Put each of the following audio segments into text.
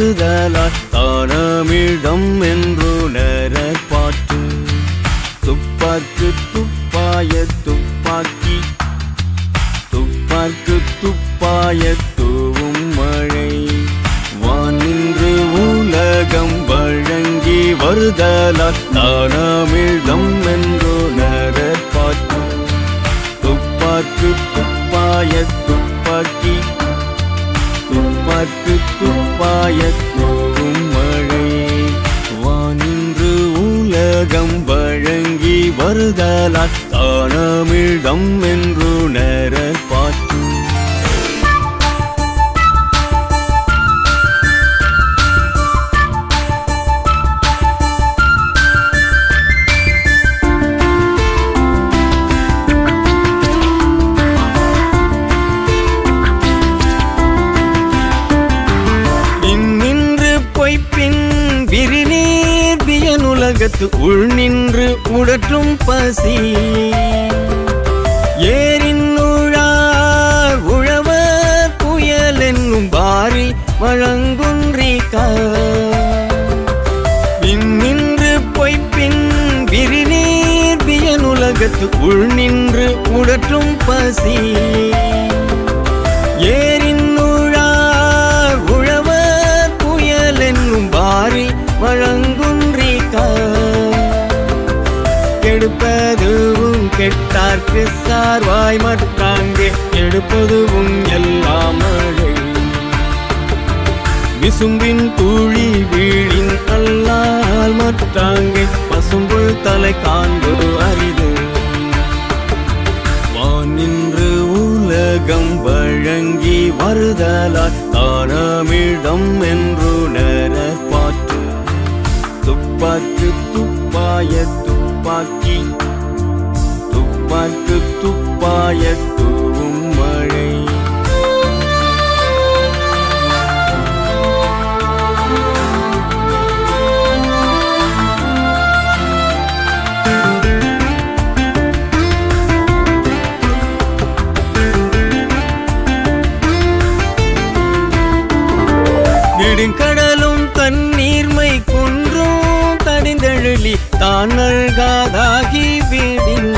வருதலால் தானமிடம் என்றுணர பாட்டு. துப்பாக்கு துப்பாய துப்பாக்கி. துப்பாக்கு துப்பாய தூவும் மழை. வானின்று உலகம் வழங்கி வருதலால் தானமிடம் என்றுணர பாட்டு. துப்பாக்கு துப்பாய துப்பாக்கி உலகம் வழங்கி வருதலால் தானமிழம் என்றுணர உலகத்து உள் நின்று உடற்றும் பசி. ஏரின் உழார் உழவர் புயல் என்னும் பாரி வழங்குன்றிக்கா நின்று பொய்ப்பின் விரிநீர் பியன் உலகத்து உள் நின்று உடற்றும் பசி. ஏ கெட்டார்க்கு சார்வாய் மற்றாங்கே எடுப்பதுவும் எல்லாம் மழை. விசும்பின் தூழி வீழின் அல்லால் மற்றாங்கே பசும்புல் தலை காண்பு அரிது. வானின்று உலகம் வழங்கி வருதலால் தானமிழம் என்றுணர பாற்று துப்பாக்கு துப்பாய துப்பாக்கி பார்த்து துப்பாய தூவும் மழை. நெடுங்கடலும் தண்ணீர்மை குன்றும் தடிந்தெழுலி தான் நல்காதாகி வீடின்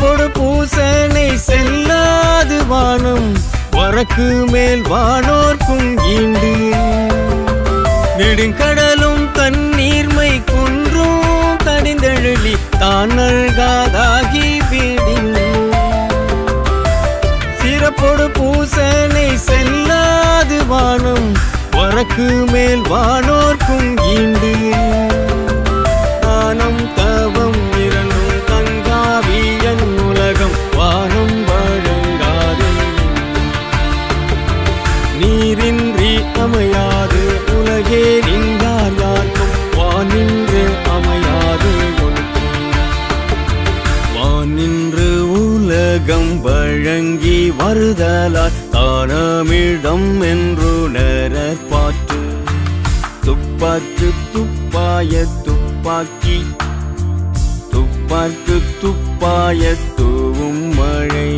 கொடு பூசனை செல்லாது வானம். வரக்கு மேல் வானோர்க்கும் ஈண்டு. நெடுங்கடலும் தண்ணீர்மை குன்றும் தடிந்தெழுலி தான் நல்காதாகி வீடின் சிறப்போடு பூசனை செல்லாது வானம். வரக்கு மேல் வானோர்க்கும் ஈண்டு. உலகம் வழங்கி வருதலால் தானமிழம் என்றுணர பாட்டு துப்பாக்கு துப்பாய துப்பாக்கி துப்பாக்கு துப்பாய தூவும் மழை.